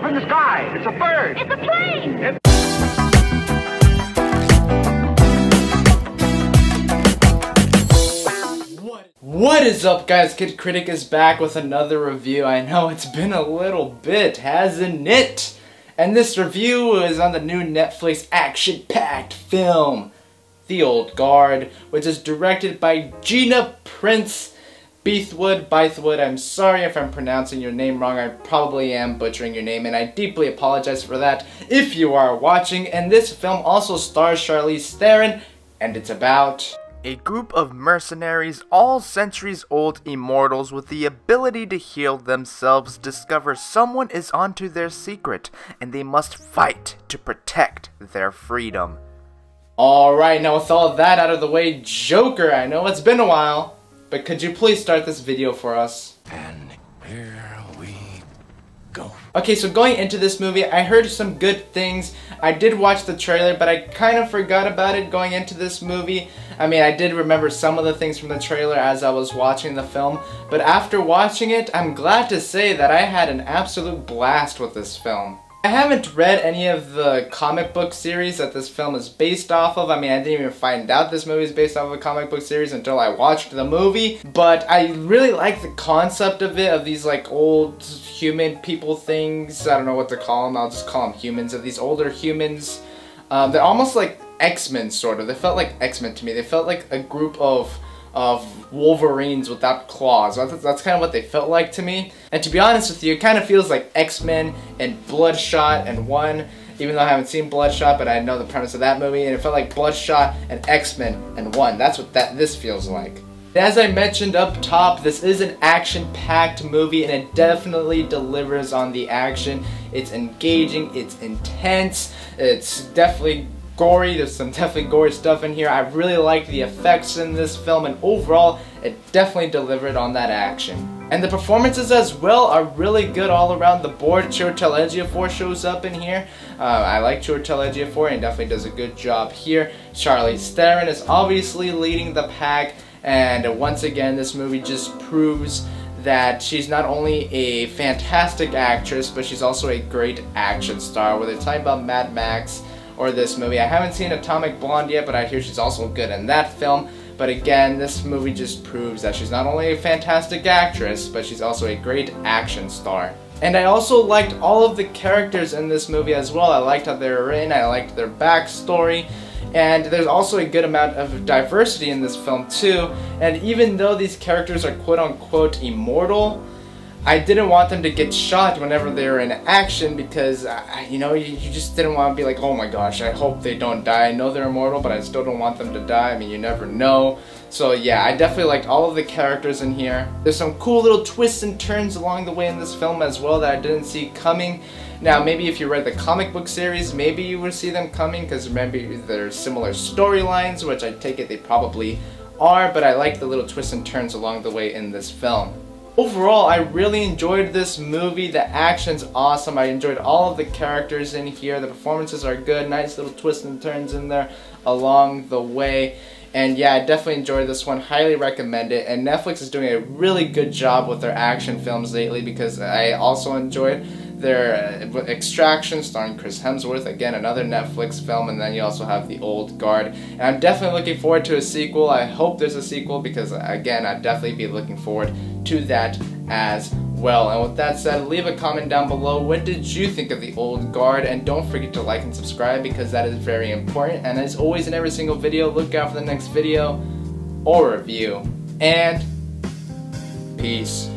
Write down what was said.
Up in the sky. It's a bird. It's a plane! It- What is up guys, Kid Critic is back with another review. I know it's been a little bit, hasn't it? And this review is on the new Netflix action-packed film, The Old Guard, which is directed by Gina Prince Beathwood, Bythewood. I'm sorry if I'm pronouncing your name wrong, I probably am butchering your name and I deeply apologize for that if you are watching. And this film also stars Charlize Theron and it's about a group of mercenaries, all centuries old immortals with the ability to heal themselves, discover someone is onto their secret and they must fight to protect their freedom. Alright, now with all that out of the way, Joker, I know it's been a while, but could you please start this video for us? And here we go. Okay, so going into this movie, I heard some good things. I did watch the trailer, but I kind of forgot about it going into this movie. I mean, I did remember some of the things from the trailer as I was watching the film, but after watching it, I'm glad to say that I had an absolute blast with this film. I haven't read any of the comic book series that this film is based off of. I mean, I didn't even find out this movie is based off of a comic book series until I watched the movie. But I really like the concept of it, of these like old human people things. I don't know what to call them. I'll just call them humans. Of these older humans. Um, they're almost like X-Men, sort of. They felt like X-Men to me. They felt like a group of of Wolverines without claws. That's, kind of what they felt like to me. And to be honest with you, it kind of feels like X-Men and Bloodshot and One, even though I haven't seen Bloodshot, but I know the premise of that movie, and it felt like Bloodshot and X-Men and One. That's what that this feels like. As I mentioned up top, this is an action-packed movie and it definitely delivers on the action. It's engaging, it's intense, it's definitely gory, there's some definitely gory stuff in here. I really like the effects in this film and overall it definitely delivered on that action. And the performances as well are really good all around the board. Chiwetel Ejiofor shows up in here. Uh, I like Chiwetel Ejiofor and definitely does a good job here. Charlize Theron is obviously leading the pack and once again this movie just proves that she's not only a fantastic actress but she's also a great action star. Whether it's talking about Mad Max, or this movie. I haven't seen Atomic Blonde yet, but I hear she's also good in that film. But again, this movie just proves that she's not only a fantastic actress, but she's also a great action star. And I also liked all of the characters in this movie as well. I liked how they were written, I liked their backstory, and there's also a good amount of diversity in this film too. And even though these characters are quote unquote immortal, I didn't want them to get shot whenever they were in action because, uh, you know, you, you, just didn't want to be like, oh my gosh, I hope they don't die. I know they're immortal, but I still don't want them to die. I mean, you never know. So yeah, I definitely liked all of the characters in here. There's some cool little twists and turns along the way in this film as well that I didn't see coming. Now, maybe if you read the comic book series, maybe you would see them coming because maybe there's similar storylines, which I take it they probably are, but I like the little twists and turns along the way in this film. Overall, I really enjoyed this movie. The action's awesome. I enjoyed all of the characters in here. The performances are good. Nice little twists and turns in there along the way. And yeah, I definitely enjoyed this one. Highly recommend it. And Netflix is doing a really good job with their action films lately because I also enjoyed their uh, Extraction starring Chris Hemsworth, again another Netflix film, and then you also have The Old Guard. And I'm definitely looking forward to a sequel. I hope there's a sequel because again, I'd definitely be looking forward to that as well. And with that said, leave a comment down below. What did you think of The Old Guard? And don't forget to like and subscribe because that is very important. And as always in every single video, look out for the next video or review. And peace.